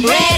Red